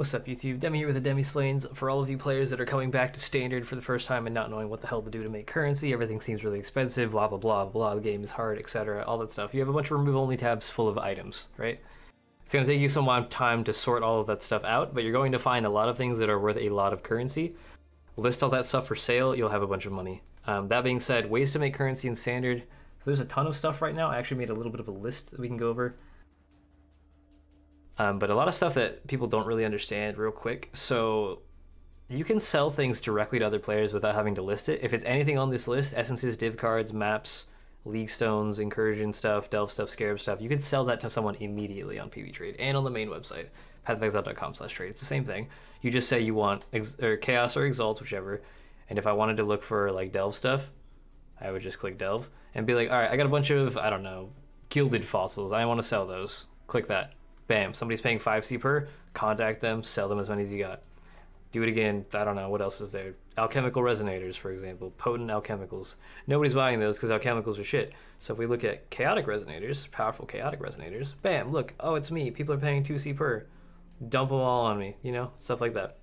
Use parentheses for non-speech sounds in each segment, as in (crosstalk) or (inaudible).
What's up, YouTube? Demi here with the Demi Splains. For all of you players that are coming back to standard for the first time and not knowing what the hell to do to make currency, everything seems really expensive, blah blah blah blah. The game is hard, etc. All that stuff. You have a bunch of remove only tabs full of items, right? It's gonna take you some time to sort all of that stuff out, but you're going to find a lot of things that are worth a lot of currency. List all that stuff for sale, you'll have a bunch of money. Um, that being said, ways to make currency in standard. There's a ton of stuff right now. I actually made a little bit of a list that we can go over. Um, but a lot of stuff that people don't really understand real quick. So you can sell things directly to other players without having to list it. If it's anything on this list, essences, div cards, maps, league stones, incursion stuff, delve stuff, scarab stuff, you can sell that to someone immediately on PB Trade and on the main website, pathofexile.com slash trade. It's the same thing. You just say you want or chaos or exalt, whichever. And if I wanted to look for like delve stuff, I would just click delve and be like, all right, I got a bunch of, I don't know, gilded fossils. I want to sell those. Click that Bam, somebody's paying 5C per, contact them, sell them as many as you got. Do it again, I don't know, what else is there? Alchemical resonators, for example, potent alchemicals. Nobody's buying those because alchemicals are shit. So if we look at chaotic resonators, powerful chaotic resonators, bam, look, oh, it's me, people are paying 2C per. Dump them all on me, you know, stuff like that.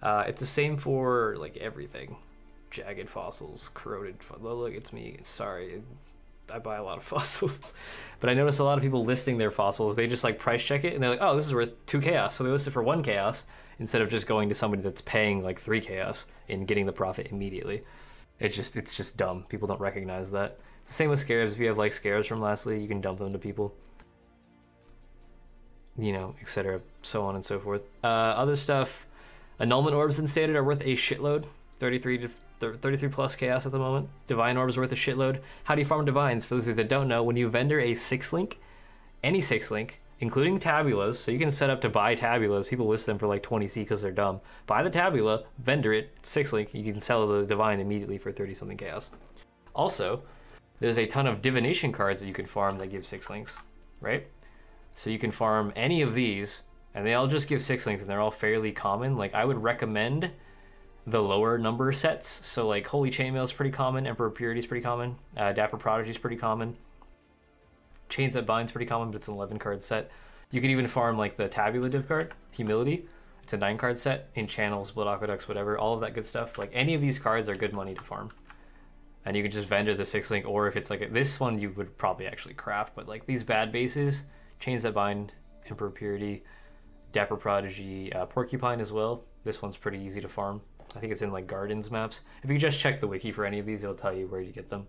Uh, it's the same for like everything. Jagged fossils, corroded, look, it's me, sorry, I buy a lot of (laughs) fossils. but I notice a lot of people listing their fossils. They just like price check it and they're like, oh, this is worth two chaos. So they list it for one chaos instead of just going to somebody that's paying like three chaos and getting the profit immediately. It's just it's just dumb. People don't recognize that. It's the same with scarabs. If you have like scarabs from lastly, you can dump them to people. You know, etc. So on and so forth. Uh, other stuff, annulment orbs in standard are worth a shitload. 33 to 33 plus chaos at the moment. Divine orbs worth a shitload. How do you farm divines? For those that don't know, when you vendor a six link, any six link, including tabulas, so you can set up to buy tabulas. People list them for like 20c because they're dumb. Buy the tabula, vendor it, six link. You can sell the divine immediately for 30 something chaos. Also, there's a ton of divination cards that you can farm that give six links, right? So you can farm any of these, and they all just give six links, and they're all fairly common. Like I would recommend the lower number sets. So like Holy Chainmail is pretty common, Emperor Purity is pretty common, uh, Dapper Prodigy is pretty common, Chains That Bind's pretty common, but it's an 11 card set. You can even farm like the Tabula Div card, Humility. It's a 9 card set in channels, Blood Aqueducts, whatever, all of that good stuff. Like any of these cards are good money to farm. And you can just vendor the 6 link, or if it's like a, this one, you would probably actually craft, but like these bad bases, Chains That Bind, Emperor Purity, Dapper Prodigy, uh, Porcupine as well. This one's pretty easy to farm. I think it's in like gardens maps. If you just check the wiki for any of these, it'll tell you where to get them.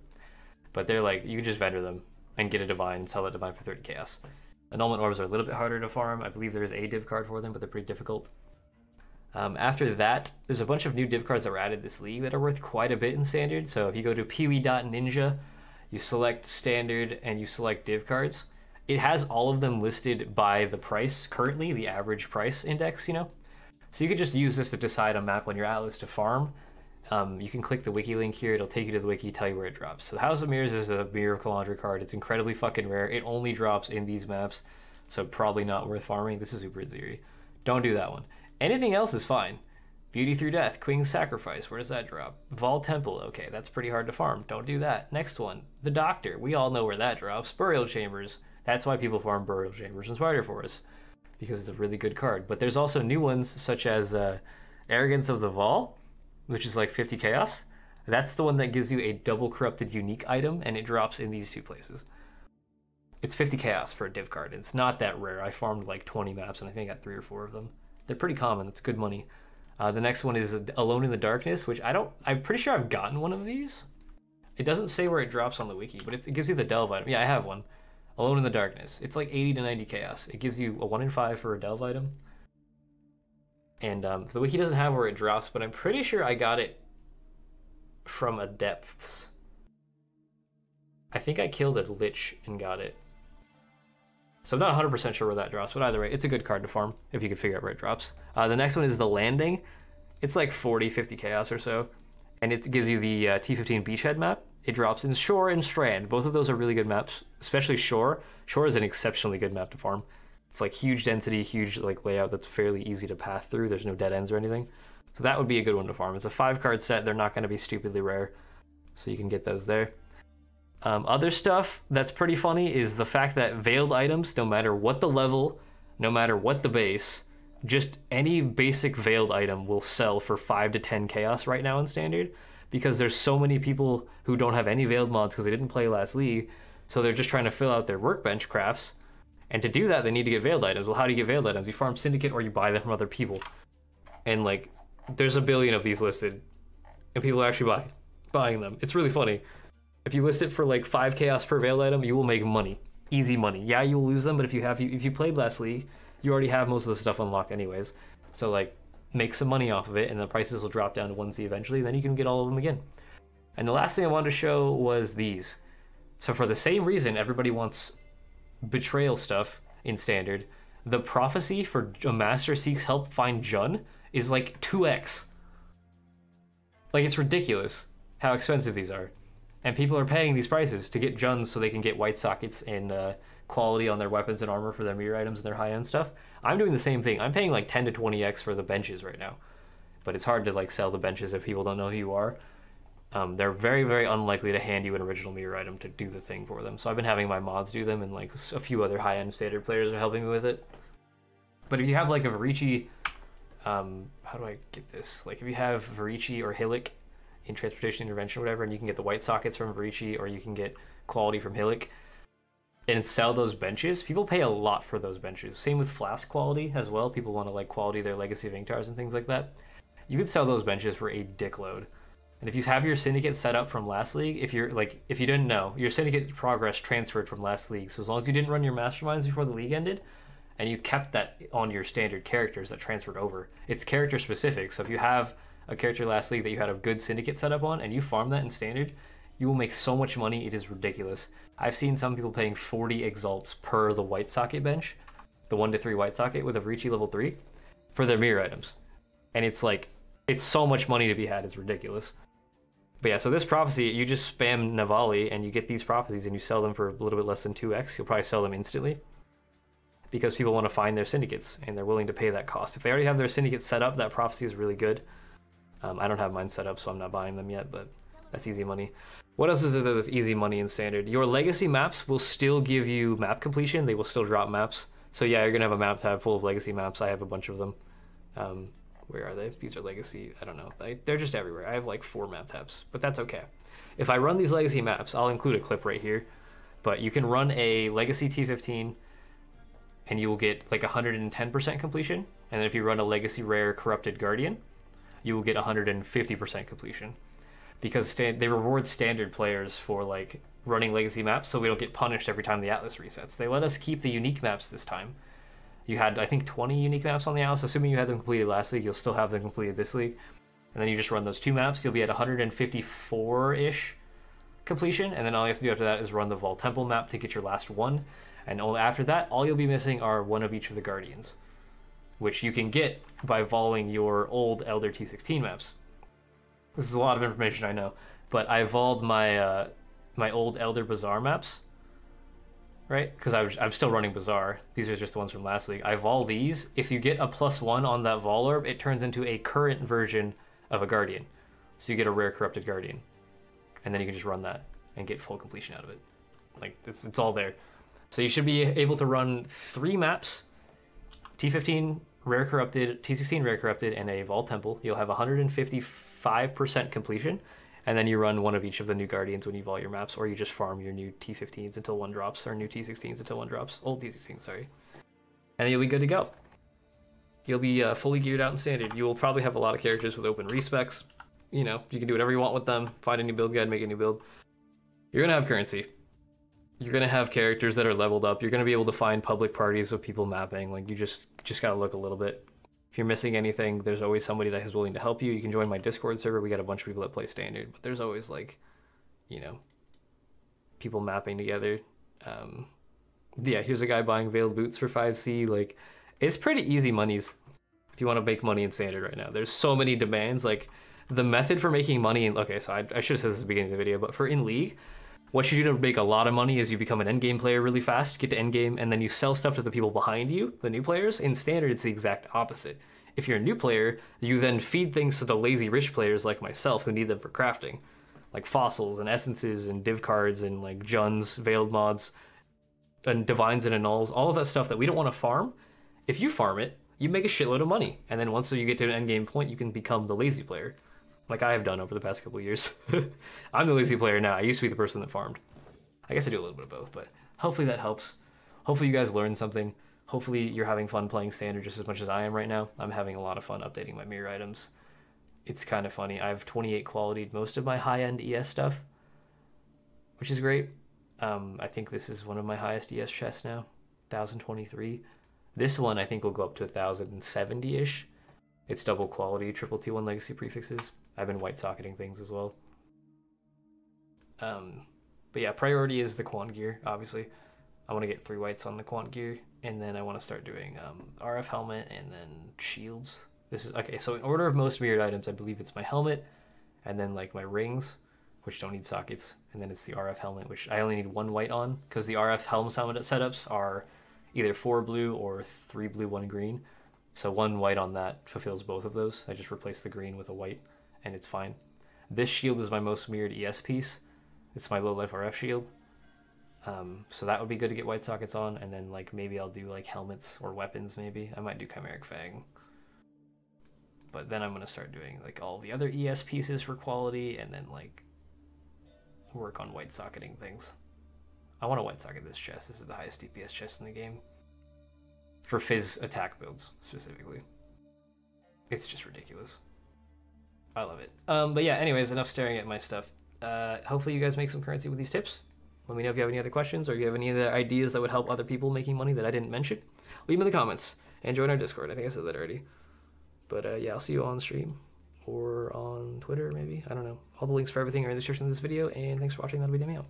But they're like, you can just vendor them and get a divine, sell that divine for 30 chaos. Annulment orbs are a little bit harder to farm. I believe there is a div card for them, but they're pretty difficult. Um, after that, there's a bunch of new div cards that were added this league that are worth quite a bit in standard. So if you go to poe.ninja, you select standard and you select div cards. It has all of them listed by the price currently, the average price index, you know. So you could just use this to decide a map on your atlas to farm. Um, you can click the wiki link here. It'll take you to the wiki, tell you where it drops. So House of Mirrors is a Mirror of card. It's incredibly fucking rare. It only drops in these maps, so probably not worth farming. This is Super Zeri. Don't do that one. Anything else is fine. Beauty Through Death, Queen's Sacrifice, where does that drop? Vaal Temple, okay, that's pretty hard to farm. Don't do that. Next one, The Doctor. We all know where that drops. Burial Chambers. That's why people farm Burial Chambers and Spider Forest because it's a really good card. But there's also new ones such as uh, Arrogance of the Vaal, which is like 50 chaos. That's the one that gives you a double corrupted unique item, and it drops in these two places. It's 50 chaos for a div card. It's not that rare. I farmed like 20 maps, and I think I got three or four of them. They're pretty common. It's good money. Uh, the next one is Alone in the Darkness, which I don't. I'm pretty sure I've gotten one of these. It doesn't say where it drops on the wiki, but it gives you the delve item. Yeah, I have one. Alone in the Darkness. It's like 80 to 90 chaos. It gives you a 1 in 5 for a delve item. And um, the wiki doesn't have where it drops, but I'm pretty sure I got it from a depths. I think I killed a lich and got it. So I'm not 100% sure where that drops, but either way, it's a good card to farm if you can figure out where it drops. Uh, the next one is the Landing. It's like 40, 50 chaos or so, and it gives you the uh, T15 beachhead map. It drops in Shore and Strand. Both of those are really good maps, especially Shore. Shore is an exceptionally good map to farm. It's like huge density, huge like layout that's fairly easy to path through. There's no dead ends or anything. So that would be a good one to farm. It's a five card set. They're not going to be stupidly rare. So you can get those there. Um, other stuff that's pretty funny is the fact that veiled items, no matter what the level, no matter what the base, just any basic veiled item will sell for 5 to 10 chaos right now in standard because there's so many people who don't have any veiled mods because they didn't play last league. So they're just trying to fill out their workbench crafts. And to do that they need to get veiled items. Well how do you get veiled items? You farm syndicate or you buy them from other people. And like there's a billion of these listed and people are actually buying buying them. It's really funny. If you list it for like 5 chaos per veiled item you will make money. Easy money. Yeah you'll lose them but if you have if you played last league you already have most of the stuff unlocked anyways. So like make some money off of it and the prices will drop down to 1C eventually, then you can get all of them again. And the last thing I wanted to show was these. So for the same reason everybody wants betrayal stuff in standard, the prophecy for a master seeks help find Jun is like 2x. Like it's ridiculous how expensive these are. And people are paying these prices to get Juns so they can get white sockets and uh, quality on their weapons and armor for their mirror items and their high end stuff. I'm doing the same thing. I'm paying like 10 to 20x for the benches right now, but it's hard to like sell the benches if people don't know who you are. Um, they're very very unlikely to hand you an original mirror item to do the thing for them. So I've been having my mods do them, and like a few other high end standard players are helping me with it. But if you have like a Vorici, um, how do I get this? Like if you have Vorici or Hillock in transportation intervention or whatever, and you can get the white sockets from Vorici or you can get quality from Hillock, and sell those benches, people pay a lot for those benches. Same with flask quality as well. People want to like quality their legacy Vinktars and things like that. You could sell those benches for a dickload. And if you have your syndicate set up from last league, if you're like if you didn't know, your syndicate progress transferred from last league. So as long as you didn't run your masterminds before the league ended, and you kept that on your standard characters that transferred over, it's character specific. So if you have a character last league that you had a good syndicate set up on and you farm that in standard, you will make so much money, it is ridiculous. I've seen some people paying 40 exalts per the white socket bench, the 1 to 3 white socket with a Vorici level 3, for their mirror items. And it's like, it's so much money to be had, it's ridiculous. But yeah, so this prophecy, you just spam Navali and you get these prophecies and you sell them for a little bit less than 2x. You'll probably sell them instantly because people want to find their syndicates and they're willing to pay that cost. If they already have their syndicate set up, that prophecy is really good. Um, I don't have mine set up, so I'm not buying them yet, but that's easy money. What else is it that's easy money and standard? Your legacy maps will still give you map completion. They will still drop maps. So yeah, you're gonna have a map tab full of legacy maps. I have a bunch of them. Um, where are they? These are legacy. I don't know. They, they're just everywhere. I have like four map tabs, but that's okay. If I run these legacy maps, I'll include a clip right here. But you can run a legacy T15, and you will get like 110% completion. And then if you run a legacy rare corrupted guardian, you will get 150% completion because they reward standard players for like running legacy maps so we don't get punished every time the atlas resets. They let us keep the unique maps this time. You had i think 20 unique maps on the atlas. Assuming you had them completed last league you'll still have them completed this league. And then you just run those two maps. You'll be at 154-ish completion and then all you have to do after that is run the Vaal Temple map to get your last one. And only after that all you'll be missing are one of each of the guardians which you can get by Vaaling your old elder t16 maps this is a lot of information, I know, but I evolved my uh, my old Elder Bazaar maps, right? Because I'm still running Bazaar. These are just the ones from last league. I Vaal these. If you get a plus one on that Vaal orb, it turns into a current version of a Guardian. So you get a rare Corrupted Guardian, and then you can just run that and get full completion out of it. Like it's it's all there. So you should be able to run three maps, T15 Rare Corrupted, T16 Rare Corrupted, and a Vaal Temple. You'll have 150 5% completion, and then you run one of each of the new Guardians when you Vaal your maps, or you just farm your new T15s until one drops, or new T16s until one drops. Old T16s, sorry. And you'll be good to go. You'll be uh, fully geared out and Standard. You will probably have a lot of characters with open respecs. You know, you can do whatever you want with them, find a new build guide, make a new build. You're gonna have currency. You're gonna have characters that are leveled up. You're gonna be able to find public parties of people mapping. Like you just just gotta look a little bit if you're missing anything, there's always somebody that is willing to help you. You can join my Discord server. We got a bunch of people that play standard, but there's always like, you know, people mapping together. Um, yeah, here's a guy buying veiled boots for 5C. Like, it's pretty easy monies if you want to make money in standard right now. There's so many demands. Like, the method for making money in okay, so I, I should have said this at the beginning of the video, but for in league, what you do to make a lot of money is you become an endgame player really fast, get to endgame, and then you sell stuff to the people behind you, the new players. In standard, it's the exact opposite. If you're a new player, you then feed things to the lazy rich players like myself who need them for crafting, like fossils and essences and div cards and like Juns, veiled mods, and divines and annuls, all of that stuff that we don't want to farm. If you farm it, you make a shitload of money, and then once you get to an end game point, you can become the lazy player, like I have done over the past couple years. (laughs) I'm the lazy player now. I used to be the person that farmed. I guess I do a little bit of both, but hopefully that helps. Hopefully you guys learned something. Hopefully you're having fun playing standard just as much as I am right now. I'm having a lot of fun updating my mirror items. It's kind of funny. I've 28 quality most of my high-end ES stuff, which is great. Um, I think this is one of my highest ES chests now, 1023. This one I think will go up to 1070-ish. It's double quality, triple T1 legacy prefixes. I've been white socketing things as well. Um, but yeah, priority is the quant gear, obviously. I want to get three whites on the quant gear, and then I want to start doing um, RF helmet and then shields. This is okay. So in order of most mirrored items, I believe it's my helmet, and then like my rings, which don't need sockets, and then it's the RF helmet, which I only need one white on because the RF helm setups are either four blue or three blue, one green. So one white on that fulfills both of those. I just replace the green with a white, and it's fine. This shield is my most mirrored ES piece. It's my low life RF shield. Um, so that would be good to get white sockets on, and then like maybe I'll do like helmets or weapons. Maybe I might do chimeric fang. But then I'm gonna start doing like all the other ES pieces for quality, and then like work on white socketing things. I want to white socket this chest. This is the highest DPS chest in the game. For Phys attack builds, specifically. It's just ridiculous. I love it. Um, but yeah, anyways, enough staring at my stuff. Uh, hopefully you guys make some currency with these tips. Let me know if you have any other questions or you have any other ideas that would help other people making money that I didn't mention. Leave them in the comments and join our Discord. I think I said that already. But uh, yeah, I'll see you on stream or on Twitter, maybe. I don't know. All the links for everything are in the description of this video. And thanks for watching. That'll be out.